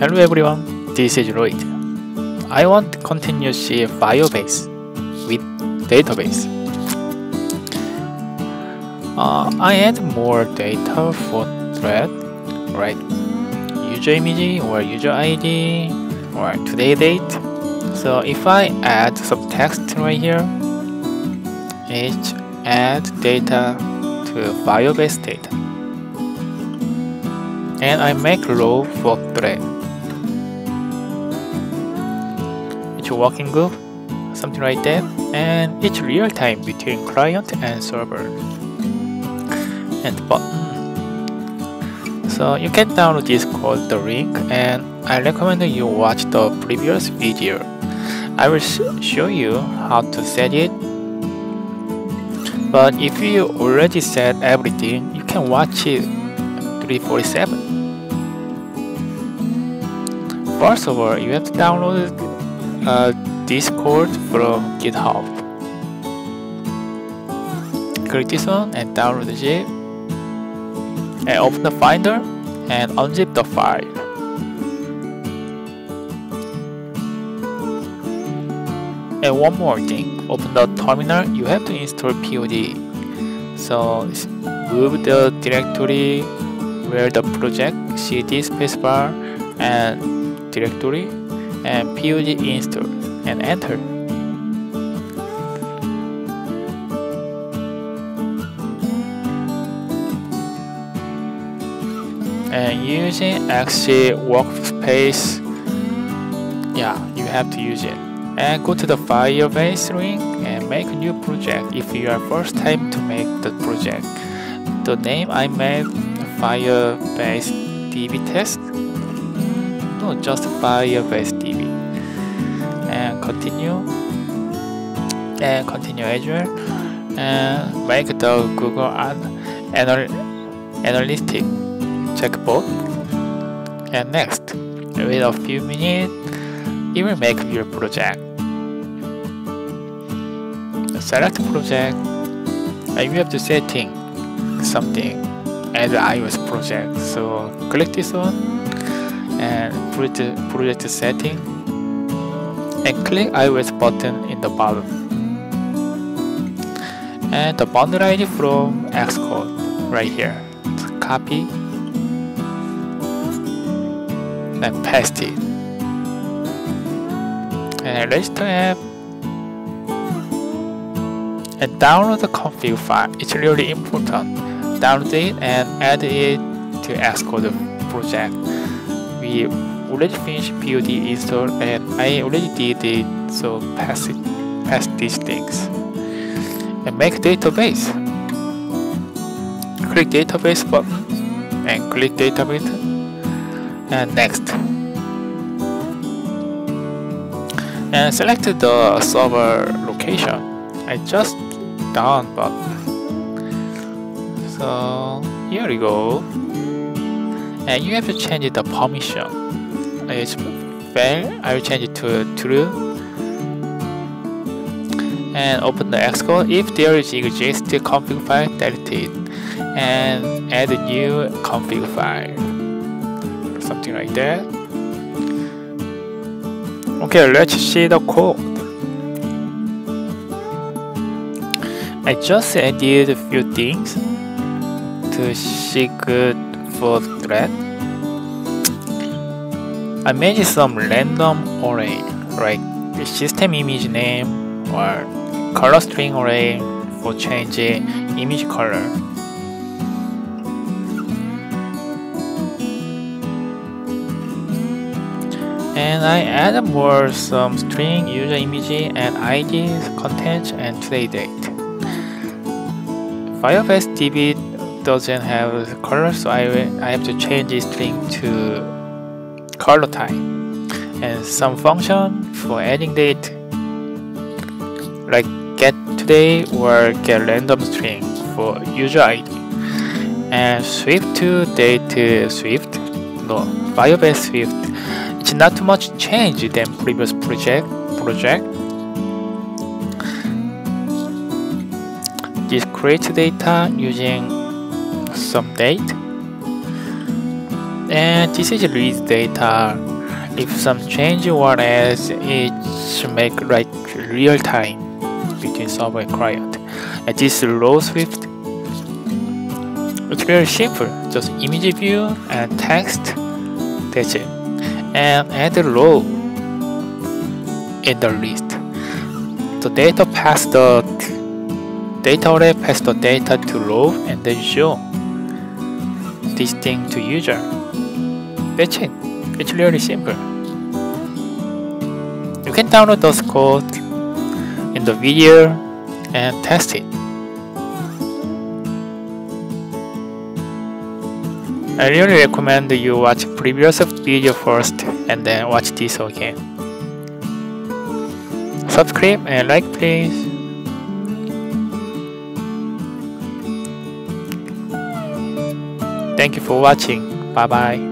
Hello everyone, this is Loyd. I want to continue see Firebase with database. Uh, I add more data for thread, right? User image or user ID or today date. So if I add some text right here, it add data to Firebase data. And I make row for thread. It's working group, something like that. And it's real time between client and server. And button. So you can download this called the link and I recommend you watch the previous video. I will show you how to set it but if you already set everything, you can watch it 347. First of all, you have to download uh, Discord from GitHub. Click this one and download the zip. And open the Finder and unzip the file. And one more thing, open the terminal, you have to install POD. So move the directory where the project cd spacebar and directory and POD install and enter. And using xcworkspace, yeah, you have to use it and go to the Firebase link and make a new project if you are first time to make the project. The name I made Firebase DB test. No, just Firebase continue. And continue Azure. And make the Google Ad Anal Analytic. And next. Wait a few minutes. It will make your project select project and you have to setting something as iOS project so click this one and project, project setting and click iOS button in the bottom and the bundle ID from Xcode right here copy and paste it and register app and download the config file. It's really important. Download it and add it to Xcode project. We already finished POD install and I already did it, so pass it, pass these things. And make database. Click database button and click database and next. And select the server location. I just down button so here we go and you have to change the permission it's fair I will change it to true. And open the Xcode if there is exist config file delete it. And add a new config file. Something like that. Okay let's see the code. I just added a few things to see good for thread. I made some random array, like the system image name or color string array for changing image color. And I added more some string, user image, and ID, content, and today date. Firebase DB doesn't have color, so I, I have to change this string to color type. And some function for adding date, like get today or get random string for user ID. And Swift to date Swift, no, Firebase Swift. It's not too much change than previous project project This creates data using some date and this is read data. If some change what else it should make like real time between server client? And this row swift. It's very simple. Just image view and text. That's it. And add a row in the list. The data pass the data array pass the data to row and then show this thing to user that's it it's really simple you can download those code in the video and test it I really recommend you watch previous video first and then watch this again. Subscribe and like please. Thank you for watching. Bye bye.